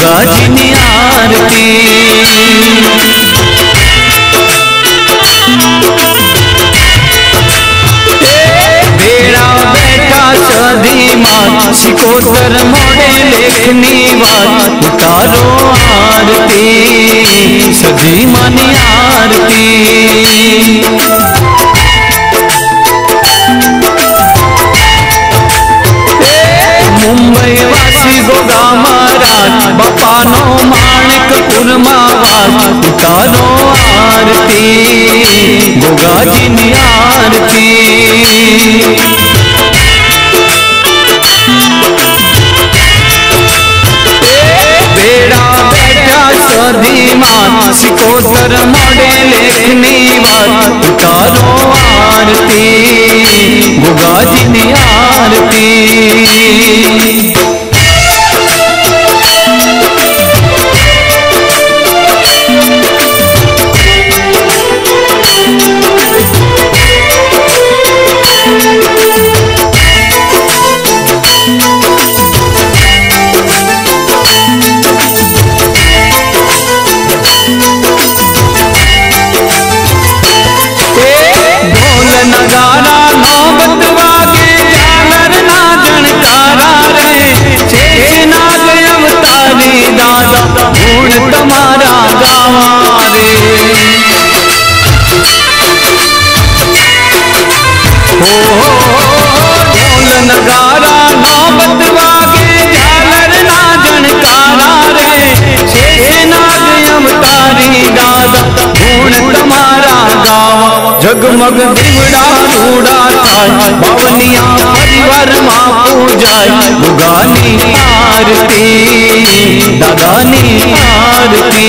गाजनी आरती बेड़ा बेटा सदी मात सिकोतर मोड़े लेखनी बात उतारो आरती सदी मानी आरती। વાસી ગોગા મહારાજ બાપાનો માણકપુરમાં વાસ ઉતારો આરતી ગોગાજીની આરતી બેડા બેઠા સધીમાં સિકોતર મોડે લેખની વાત ઉતારો આરતી ગોગાજીની આરતી जगमग दीवड़ा रूड़ा थाय भवनिया परिवार माँ पूजाय दुगानी आरती दादानी आरती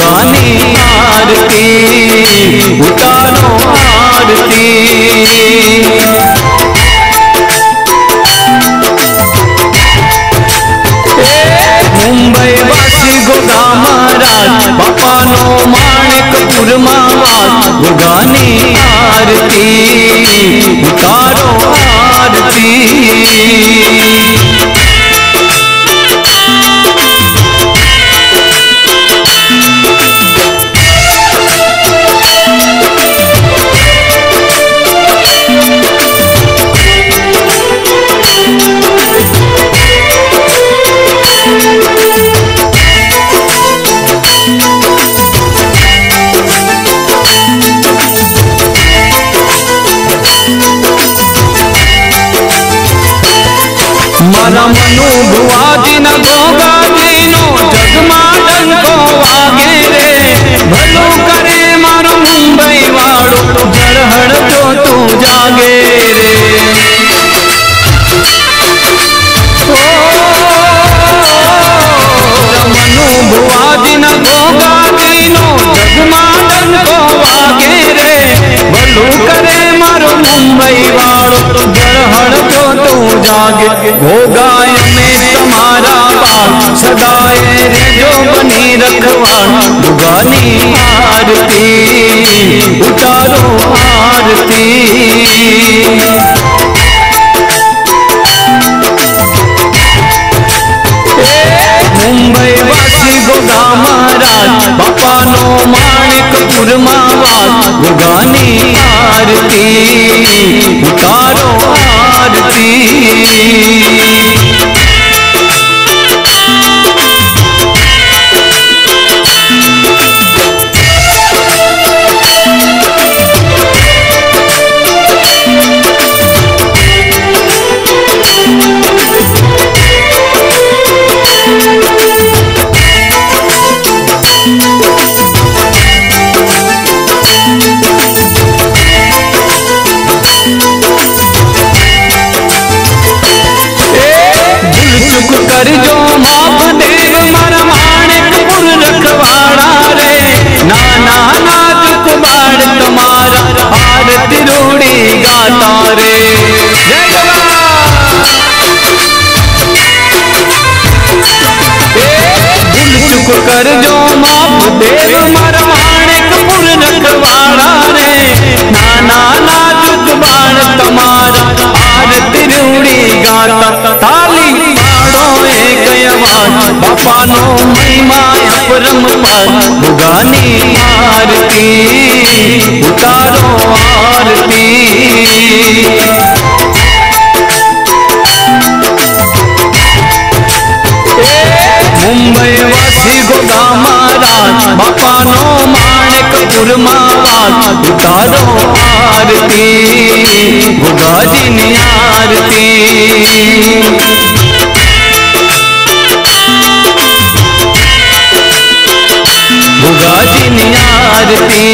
गानी आरती, उतारो आरती। मुंबई वासी गोगा महाराज बापा नो माणिकपुर महाराज गोगानी आरती, उतारो आरती। મનુ ભુવાજી ના ગોગાજી નો જગમાં ડંકો વાગે રે. ભલું लागे हो गाय में तुम्हारा पार सदाए रे जो बनी रखवान। दुगानी आरती, उतारो आरती। ti हर जो माप देव मरमाण माणिकपुर रखवाड़ा रे। नाना नाथ कुमार तुम्हारा आरती रूड़ी गाता रे। जय कर जो माप देव मारा माणिकपुर रखवाड़ा रे। नाना नाथ कुमार तुम्हारा आरती तिरुड़ी गाता पानो माँ परम पर भुगानी आरती, उतारो आरती। मुंबई वासी गोगा महाराज बापा नो माणिकपुर भजन आरती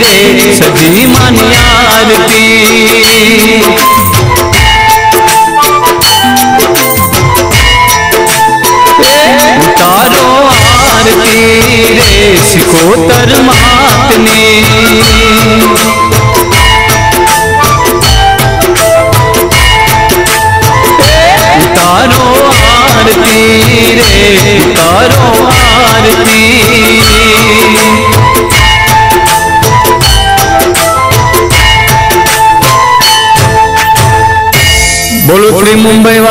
रे सजी मन आरती उतारो आरती रे सिको तर मातनी।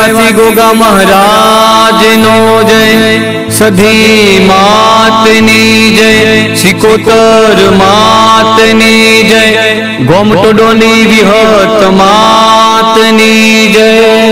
सती गोगा महाराज नो जय। सधी मातनी जय। सिकोतर मात नी जय। गोमटो डोली मात नी जय।